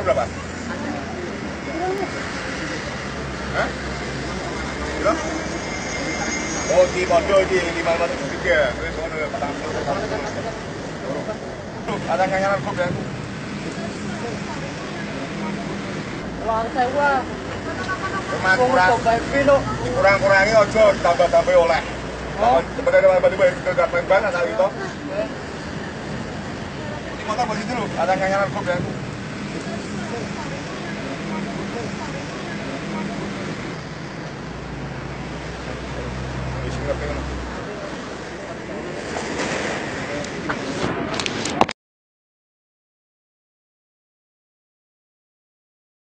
Berapa? Hah? Berapa? Oh, di Bondo di lima ratus tiga. Wes ono patang puluh patang puluh. Ada nganyaran kok kan? Wah, sewa. Kurang Wong kurang coba pilo. kurang kurangi ojo tambah tambah oleh. Sebenarnya tiba-tiba itu gak pengen banget kali itu. Ini motor posisi dulu. Ada nganyaran kok kan? la pena.